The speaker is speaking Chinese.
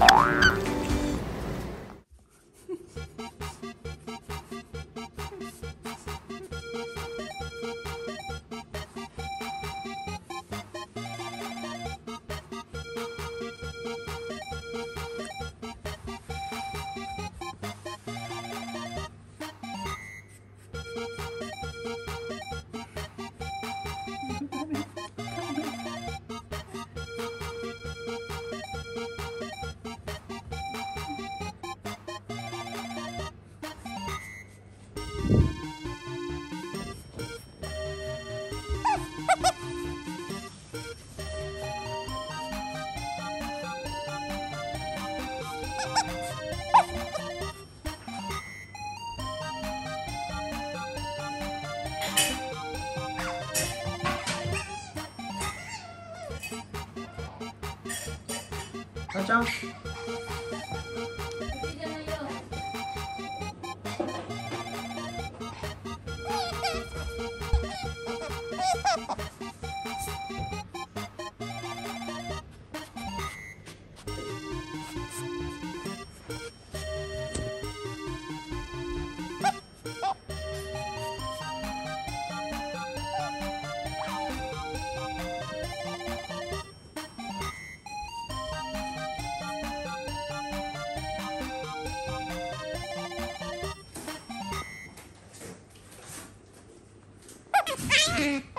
Oh, 大家。Mm-hmm.